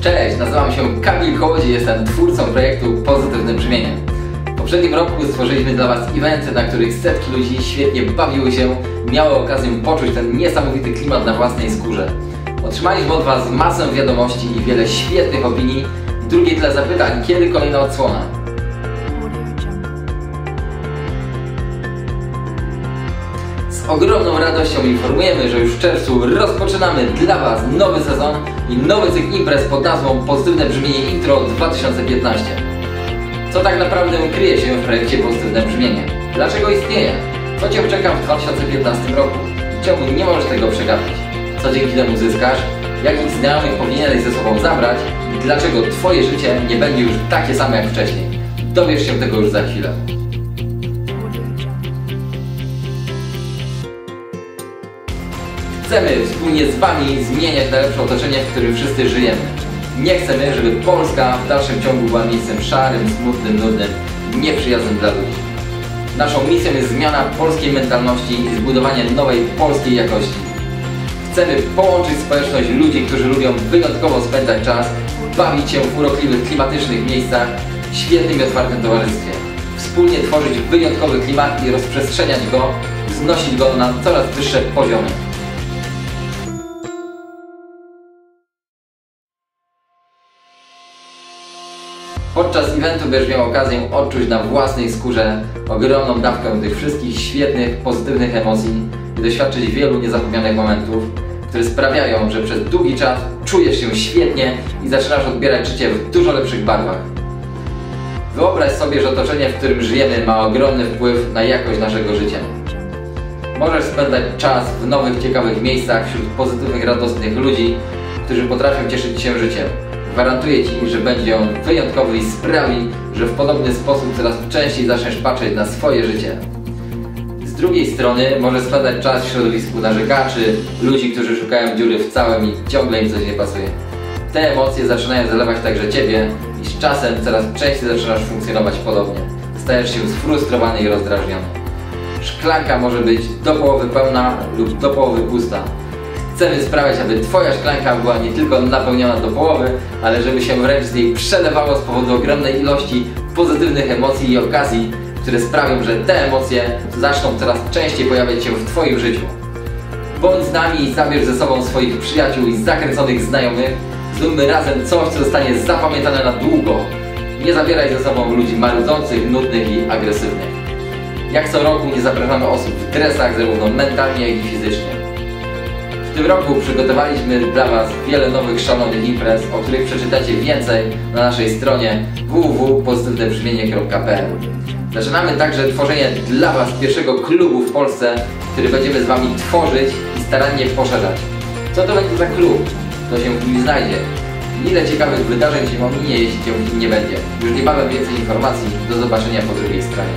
Cześć, nazywam się Kamil Kołodziej, jestem twórcą projektu Pozytywne Brzmienie. W poprzednim roku stworzyliśmy dla Was eventy, na których setki ludzi świetnie bawiły się, miały okazję poczuć ten niesamowity klimat na własnej skórze. Otrzymaliśmy od Was masę wiadomości i wiele świetnych opinii. Drugie tyle zapytań, kiedy kolejna odsłona? Ogromną radością informujemy, że już w czerwcu rozpoczynamy dla Was nowy sezon i nowy cykl imprez pod nazwą Pozytywne Brzmienie Intro 2015. Co tak naprawdę kryje się w projekcie Pozytywne Brzmienie? Dlaczego istnieje? Co Cię czeka w 2015 roku? Czemu nie możesz tego przegapić? Co dzięki temu zyskasz? Jakich znajomych powinieneś ze sobą zabrać? Dlaczego Twoje życie nie będzie już takie samo jak wcześniej? Dowiesz się tego już za chwilę. Chcemy wspólnie z Wami zmieniać na lepsze otoczenie, w którym wszyscy żyjemy. Nie chcemy, żeby Polska w dalszym ciągu była miejscem szarym, smutnym, nudnym, nieprzyjaznym dla ludzi. Naszą misją jest zmiana polskiej mentalności i zbudowanie nowej polskiej jakości. Chcemy połączyć społeczność ludzi, którzy lubią wyjątkowo spędzać czas, bawić się w urokliwych, klimatycznych miejscach, świetnym i otwartym towarzystwie. Wspólnie tworzyć wyjątkowy klimat i rozprzestrzeniać go, znosić go na coraz wyższe poziomy. Podczas eventu będziesz miał okazję odczuć na własnej skórze ogromną dawkę tych wszystkich świetnych, pozytywnych emocji i doświadczyć wielu niezapomnianych momentów, które sprawiają, że przez długi czas czujesz się świetnie i zaczynasz odbierać życie w dużo lepszych barwach. Wyobraź sobie, że otoczenie, w którym żyjemy ma ogromny wpływ na jakość naszego życia. Możesz spędzać czas w nowych, ciekawych miejscach wśród pozytywnych, radosnych ludzi, którzy potrafią cieszyć się życiem. Gwarantuję Ci, że będzie on wyjątkowy i sprawi, że w podobny sposób coraz częściej zaczniesz patrzeć na swoje życie. Z drugiej strony możesz spędzać czas w środowisku narzekaczy, ludzi, którzy szukają dziury w całym i ciągle im coś nie pasuje. Te emocje zaczynają zalewać także Ciebie i z czasem coraz częściej zaczynasz funkcjonować podobnie. Stajesz się sfrustrowany i rozdrażniony. Szklanka może być do połowy pełna lub do połowy pusta. Chcemy sprawiać, aby Twoja szklanka była nie tylko napełniona do połowy, ale żeby się wręcz z niej przelewało z powodu ogromnej ilości pozytywnych emocji i okazji, które sprawią, że te emocje zaczną coraz częściej pojawiać się w Twoim życiu. Bądź z nami i zabierz ze sobą swoich przyjaciół i zakręconych znajomych. Zróbmy razem coś, co zostanie zapamiętane na długo. Nie zabieraj ze sobą ludzi marudzących, nudnych i agresywnych. Jak co roku nie zapraszamy osób w dresach, zarówno mentalnie, jak i fizycznie. Tym roku przygotowaliśmy dla Was wiele nowych szalonych imprez, o których przeczytacie więcej na naszej stronie www.pozytywnebrzmienie.pl Zaczynamy także tworzenie dla Was pierwszego klubu w Polsce, który będziemy z Wami tworzyć i starannie poszerzać. Co to będzie za klub? Kto się w nim znajdzie? Ile ciekawych wydarzeń się ominie, jeśli cię w nim nie będzie? Już niebawem więcej informacji. Do zobaczenia po drugiej stronie.